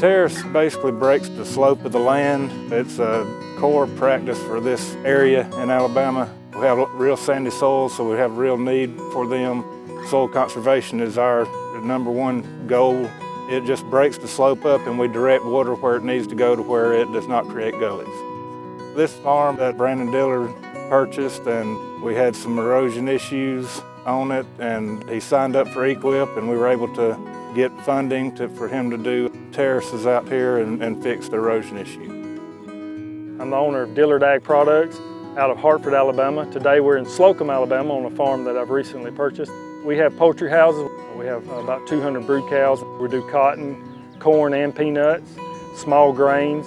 terrace basically breaks the slope of the land. It's a core practice for this area in Alabama. We have real sandy soils, so we have real need for them. Soil conservation is our number one goal. It just breaks the slope up and we direct water where it needs to go to where it does not create gullies. This farm that Brandon Dillard purchased and we had some erosion issues on it and he signed up for EQIP and we were able to get funding to, for him to do terraces out here and, and fix the erosion issue. I'm the owner of Dillard Ag Products out of Hartford, Alabama. Today we're in Slocum, Alabama on a farm that I've recently purchased. We have poultry houses. We have about 200 brood cows. We do cotton, corn and peanuts, small grains.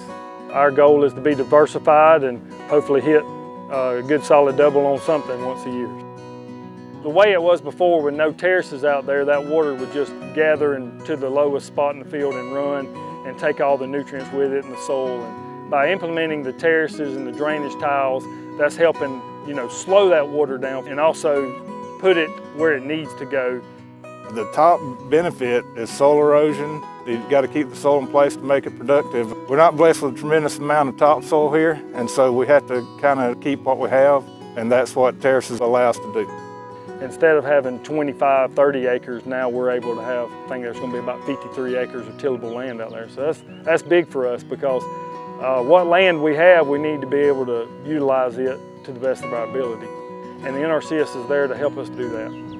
Our goal is to be diversified and hopefully hit a good solid double on something once a year. The way it was before with no terraces out there, that water would just gather into the lowest spot in the field and run and take all the nutrients with it in the soil. And by implementing the terraces and the drainage tiles, that's helping you know slow that water down and also put it where it needs to go. The top benefit is soil erosion. You've got to keep the soil in place to make it productive. We're not blessed with a tremendous amount of topsoil here, and so we have to kind of keep what we have, and that's what terraces allow us to do. Instead of having 25, 30 acres, now we're able to have, I think there's going to be about 53 acres of tillable land out there. So that's, that's big for us because uh, what land we have, we need to be able to utilize it to the best of our ability. And the NRCS is there to help us do that.